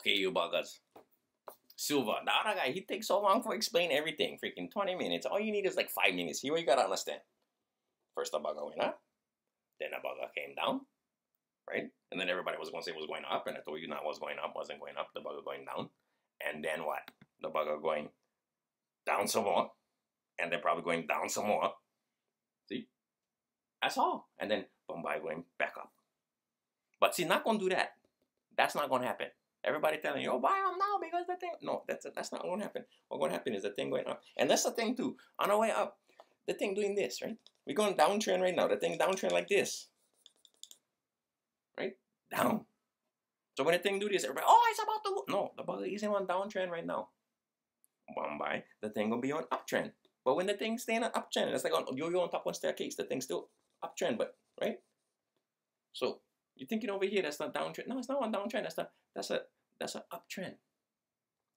Okay, you buggers. Silver, the other guy, he takes so long for explain everything. Freaking 20 minutes. All you need is like 5 minutes. Here you gotta understand. First the bugger went up, then the bugger came down, right? And then everybody was gonna say it was going up, and I told you not was going up, wasn't going up, the bugger going down. And then what? The bugger going down some more, and then probably going down some more. See? That's all. And then Bombay going back up. But see, not gonna do that. That's not gonna happen. Everybody telling you, oh, buy them now because the thing. No, that's that's not gonna happen. What's gonna happen is the thing going up, and that's the thing too. On our way up, the thing doing this, right? We're going downtrend right now. The thing downtrend like this, right? Down. So when the thing do this, everybody, oh, it's about to. No, the bugger isn't on downtrend right now. By the thing gonna be on uptrend. But when the thing staying on uptrend, it's like on yo-yo on top one staircase. The thing's still uptrend, but right. So you're thinking over here, that's not downtrend. No, it's not on downtrend. That's not. That's a that's an uptrend.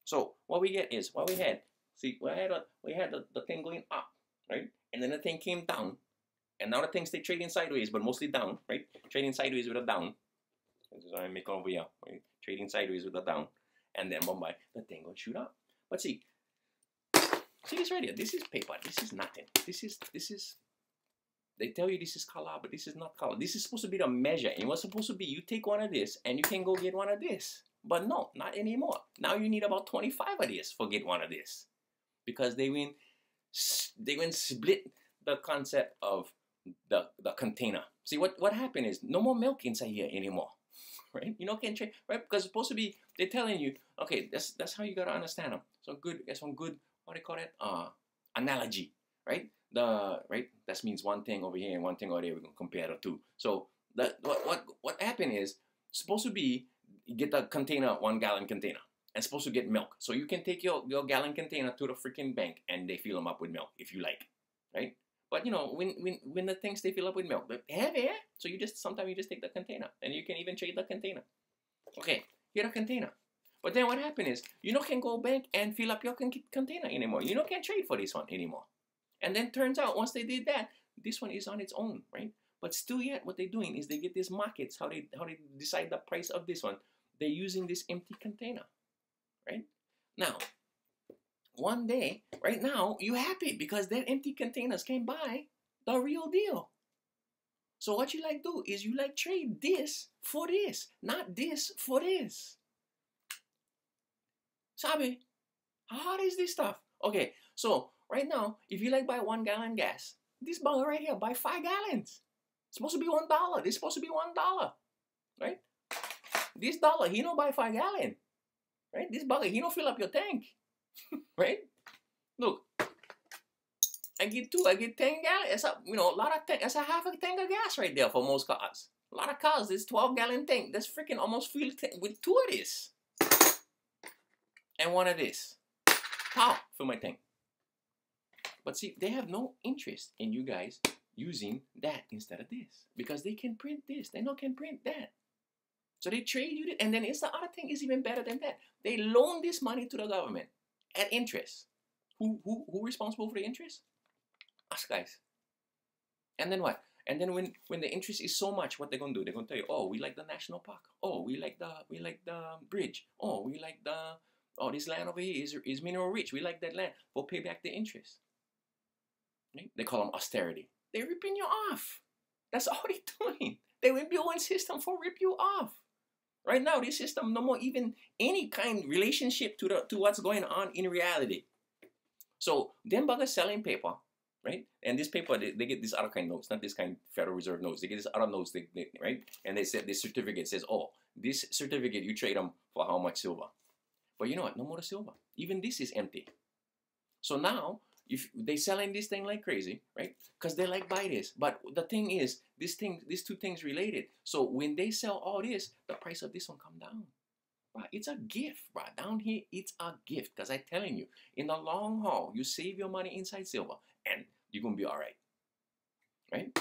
So what we get is what we had. See, we had a, we had the, the thing going up, right? And then the thing came down, and now the thing stay trading sideways, but mostly down, right? Trading sideways with a down. This is what I make over here, right? Trading sideways with a down, and then boom, by the thing will shoot up. But see, see this right here. This is paper. This is nothing. This is this is they tell you this is color, but this is not color. This is supposed to be the measure. And what's supposed to be, you take one of this and you can go get one of this. But no, not anymore. Now you need about 25 of this for get one of this. Because they win they win split the concept of the, the container. See what, what happened is no more milk inside here anymore. Right? You know can't trade right? Because it's supposed to be they're telling you, okay, that's that's how you gotta understand them. So good, that's one good what do you call it? Uh analogy, right? the right? That means one thing over here and one thing over there we can compare the two. So that what what what happened is supposed to be get the container one gallon container and supposed to get milk. So you can take your, your gallon container to the freaking bank and they fill them up with milk if you like right? But you know when when when the things they fill up with milk they heavy so you just sometimes you just take the container and you can even trade the container. Okay here a container. But then what happened is you know can go bank and fill up your con container anymore. You know can't trade for this one anymore and then turns out once they did that, this one is on its own, right? But still yet what they're doing is they get these markets, how they how they decide the price of this one. They're using this empty container, right? Now, one day, right now, you're happy because that empty containers can buy the real deal. So what you like do is you like trade this for this, not this for this. Sabi, how hard is this stuff? Okay, so Right now, if you like buy one gallon gas, this bottle right here, buy five gallons. It's supposed to be one dollar. This supposed to be one dollar. Right? This dollar, he don't buy five gallon. Right? This bucket, he don't fill up your tank. right? Look. I get two, I get 10 gallons. It's a you know a lot of tank. That's a half a tank of gas right there for most cars. A lot of cars, this 12 gallon tank. That's freaking almost filled with two of this. And one of this. How? Fill my tank. But see, they have no interest in you guys using that instead of this because they can print this. They know can print that. So they trade you, and then it's the other thing is even better than that. They loan this money to the government at interest. Who who who responsible for the interest? Us guys. And then what? And then when when the interest is so much, what they're gonna do? They're gonna tell you, oh, we like the national park. Oh, we like the we like the bridge. Oh, we like the oh this land over here is is mineral rich. We like that land. We'll pay back the interest. They call them austerity. They're ripping you off. That's all they're doing. They will build one system for rip you off. Right now, this system no more even any kind relationship to the to what's going on in reality. So them buggers selling paper, right? And this paper, they, they, get this other kind of notes, not this kind Federal Reserve notes. They get this other notes, they, they, right? And they said this certificate says, oh, this certificate you trade them for how much silver? But you know what? No more silver. Even this is empty. So now if they selling this thing like crazy, right? Because they like buy this. But the thing is, this thing, these two things related. So when they sell all this, the price of this one come down. Right? It's a gift, right? Down here, it's a gift. Because I'm telling you, in the long haul, you save your money inside silver, and you're gonna be all right. Right?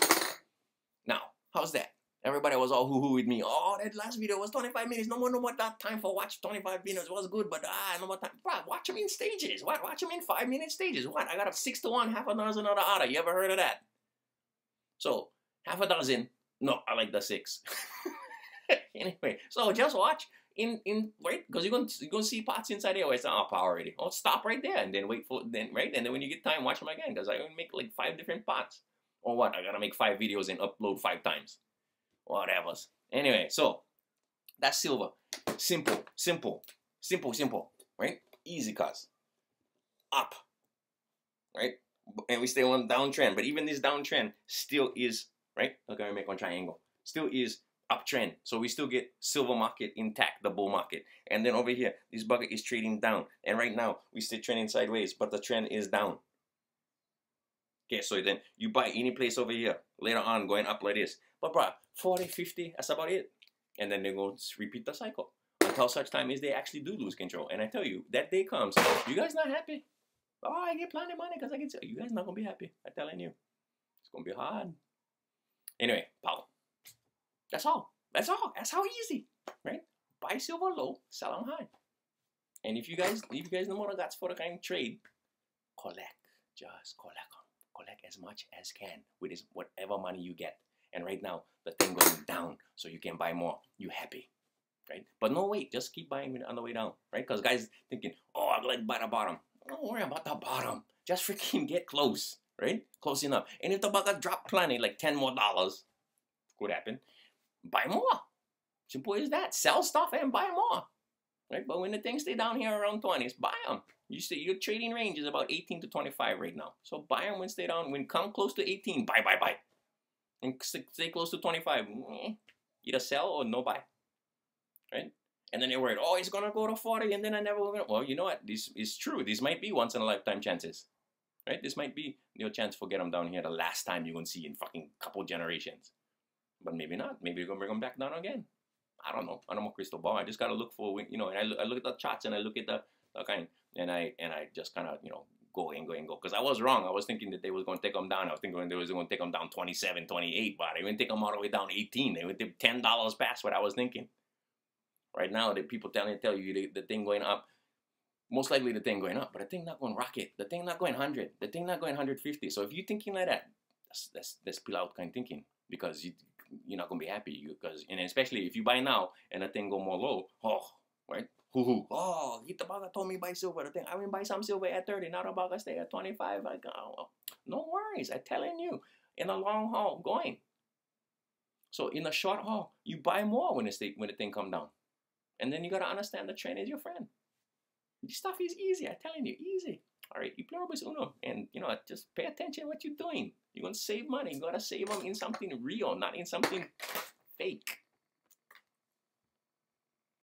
Now, how's that? Everybody was all hoo-hoo with me. Oh, that last video was 25 minutes. No more, no more that time for watch 25 minutes. Was good, but ah, no more time. Watch them in stages. What? Watch them in five minute stages. What? I got a six to one, half a dozen of the other. You ever heard of that? So, half a dozen. No, I like the six. anyway, so just watch. in in right because you're gonna you're gonna see parts inside there where it's not up already. Oh, stop right there and then wait for then right and then when you get time, watch them again because I make like five different parts. Or what? I gotta make five videos and upload five times. Whatever. Anyway, so that's silver. Simple, simple, simple, simple. Right? Easy, cuz. Up. Right? And we stay on downtrend, but even this downtrend still is right. Okay, we make one triangle. Still is uptrend. So we still get silver market intact, the bull market. And then over here, this bucket is trading down. And right now, we still trending sideways, but the trend is down. Okay, so then you buy any place over here, later on going up like this. But bro, 40, 50, that's about it. And then they go repeat the cycle until such time as they actually do lose control. And I tell you, that day comes, you guys not happy. Oh, I get plenty of money because I get you guys not gonna be happy. I'm telling you. It's gonna be hard. Anyway, Paul. That's all. That's all. That's how easy, right? Buy silver low, sell them high. And if you guys, if you guys know what that's for the kind of trade, collect, just collect them, collect as much as can with this, whatever money you get. And right now, the thing going down, so you can buy more. You happy, right? But no wait, just keep buying on the way down, right? Because guys thinking, oh, I'm to buy the bottom. Don't worry about the bottom. Just freaking get close, right? Close enough. And if the bucket drop plenty, like ten more dollars, could happen buy more. Simple as that. Sell stuff and buy more. Right? But when the things stay down here around 20s, buy them. You see, your trading range is about 18 to 25 right now. So buy them when stay down. When come close to 18, buy, buy, buy. And stay close to 25, eh, either sell or no buy. Right? And then they're worried, oh, it's going to go to 40 and then I never will. Well, you know what? This is true. This might be once in a lifetime chances. Right? This might be your chance for get them down here the last time you're going to see in fucking couple generations. But maybe not. Maybe you're gonna bring them back down again. I don't know. I don't know crystal ball. I just gotta look for you know. And I look, I look at the charts and I look at the, the kind and I and I just kind of you know go and go because I was wrong. I was thinking that they was going to take them down. I was thinking they was going to take them down 27, 28, but they wouldn't take them all the way down 18. They to ten dollars past what I was thinking. Right now, the people telling tell you the, the thing going up. Most likely the thing going up, but the thing not going rocket. The thing not going 100. The thing not going 150. So if you're thinking like that, that's that's, that's pull out kind of thinking because you you're not gonna be happy because and especially if you buy now and the thing go more low, oh right. Hoo hoo. Oh, the Baga told me buy silver. The thing I mean buy some silver at 30. Now the Baga stay at 25. Like, oh, no worries. I'm telling you, in a long haul, going. So in a short haul, you buy more when the when the thing come down. And then you gotta understand the trend is your friend. This stuff is easy, I'm telling you, easy. All right, you pluribus unum, and you know, just pay attention what you're doing. You're gonna save money. You gotta save them in something real, not in something fake.